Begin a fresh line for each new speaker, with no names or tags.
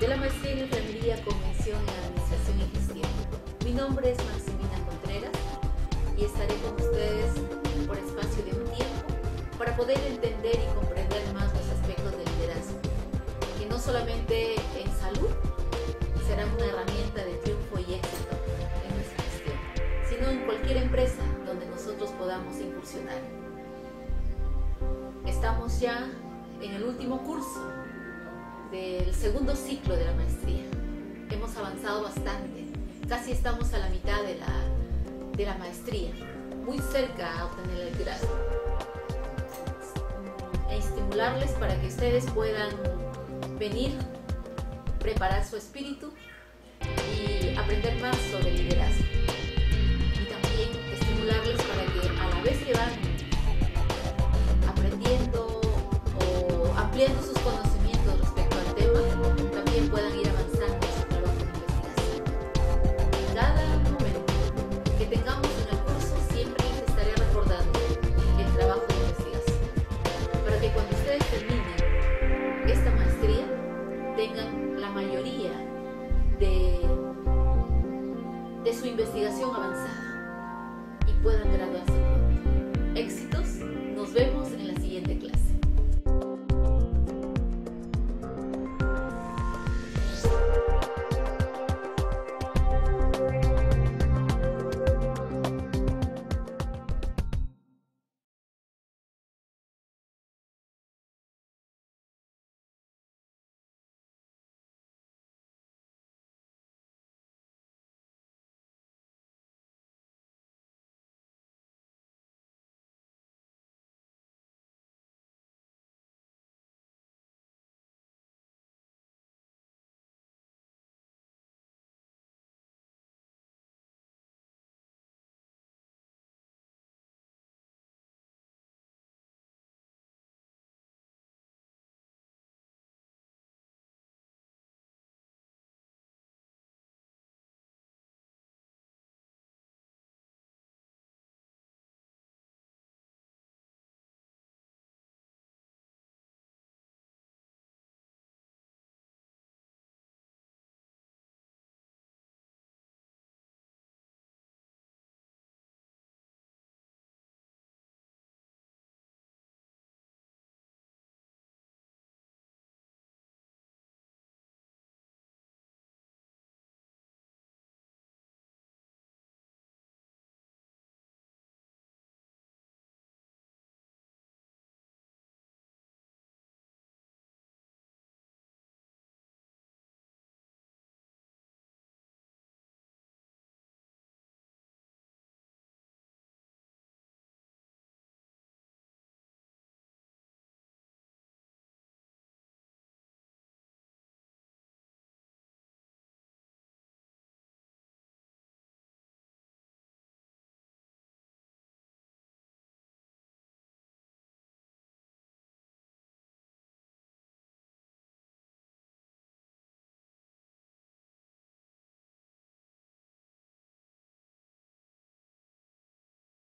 de la Maestría en Enfermería, Convención en Administración y Gestión. Mi nombre es Maximina Contreras y estaré con ustedes por espacio de un tiempo para poder entender y comprender más los aspectos del liderazgo, que no solamente en salud serán una herramienta de triunfo y éxito en nuestra gestión, sino en cualquier empresa donde nosotros podamos incursionar. Estamos ya en el último curso del segundo ciclo de la maestría. Hemos avanzado bastante, casi estamos a la mitad de la, de la maestría, muy cerca a obtener el grado. E estimularles para que ustedes puedan venir, preparar su espíritu y aprender más sobre liderazgo. Y también estimularles para que a la vez que van aprendiendo o ampliando sus de su investigación avanzada y puedan graduarse.